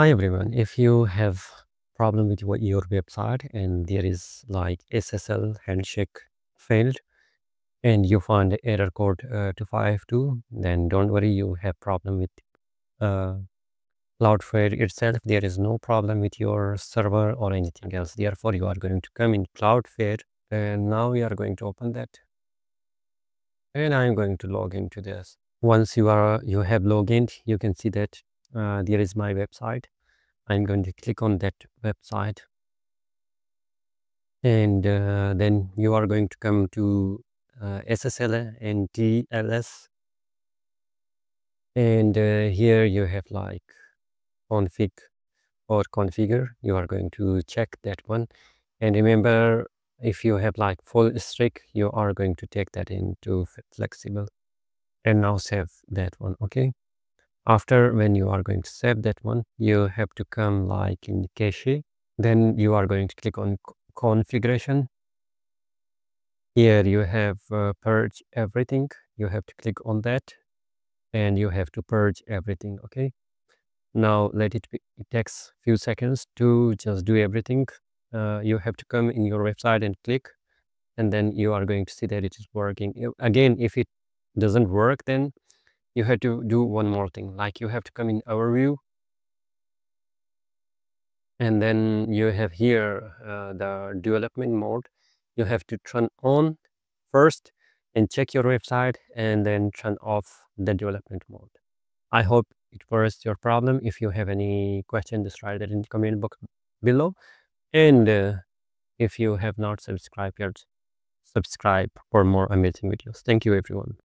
Hi everyone, if you have problem with your, website and there is like SSL handshake failed and you find error code uh, 252, then don't worry, you have problem with uh, Cloudflare itself. There is no problem with your server or anything else. Therefore, you are going to come in Cloudflare and now we are going to open that. And I'm going to log into this. Once you are you have logged in, you can see that uh, there is my website. I'm going to click on that website. And uh, then you are going to come to uh, ssl and tls and uh, here you have like config or configure. You are going to check that one. And remember if you have like full strict you are going to take that into flexible and now save that one okay after when you are going to save that one you have to come like in the cache. Then you are going to click on configuration. Here you have uh, purge everything. You have to click on that and you have to purge everything okay? Now let it be it takes few seconds to just do everything. Uh, you have to come in your website and click and then you are going to see that it is working. Again if it doesn't work then you have to do one more thing like you have to come in overview and then you have here uh, the development mode. You have to turn on first and check your website and then turn off the development mode. I hope it was your problem. If you have any question just write it in the comment box below. And uh, if you have not subscribed yet subscribe for more amazing videos. Thank you everyone